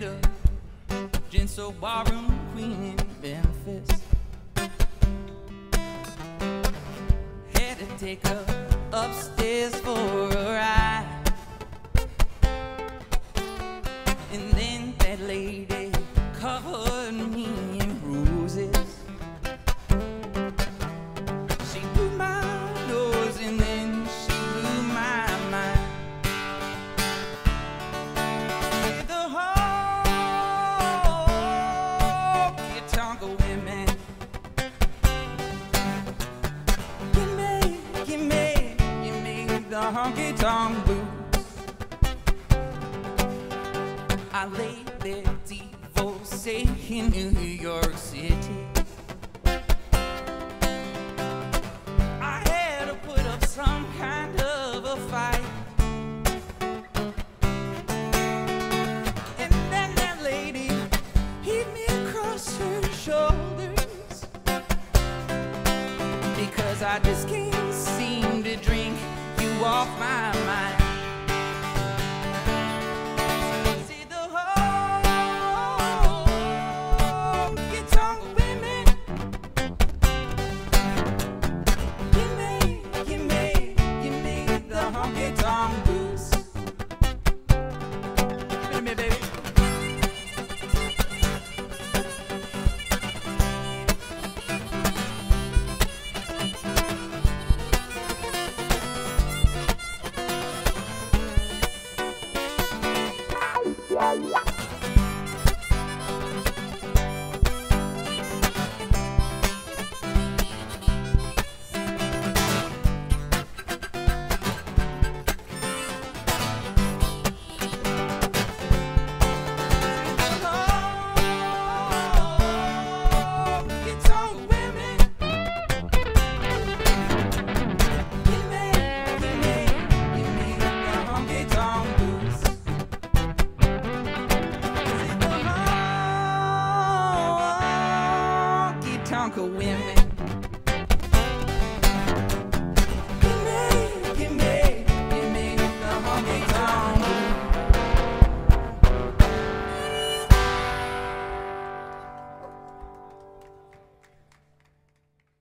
A gentle ballroom queen in Memphis. Had to take her upstairs for a ride. Honky tonk blues. I lay there in New York City. I had to put up some kind of a fight. I just can't seem to drink you off my mind. of women.